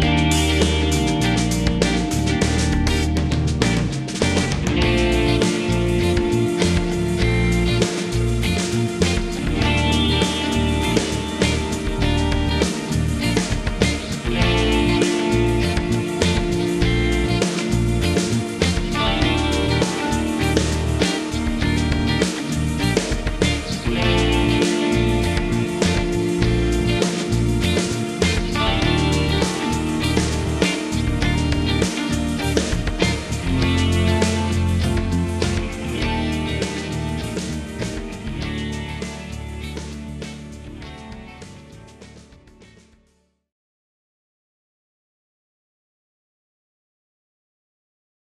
Bye.